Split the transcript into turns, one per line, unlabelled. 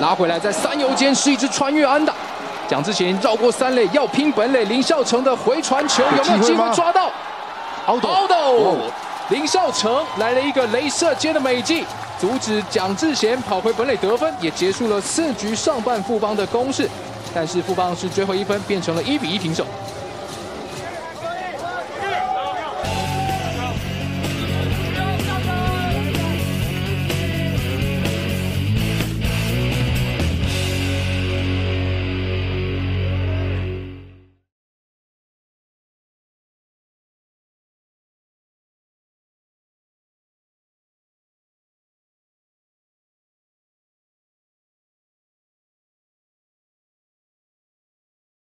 拿回来，在三游间是一支穿越安打。蒋志贤绕过三垒，要拼本垒。林孝成的回传球有没有机会抓到？
奥斗，
奥斗，林孝成来了一个镭射接的美技，阻止蒋志贤跑回本垒得分，也结束了四局上半富邦的攻势。但是富邦是最后一分变成了一比一平手。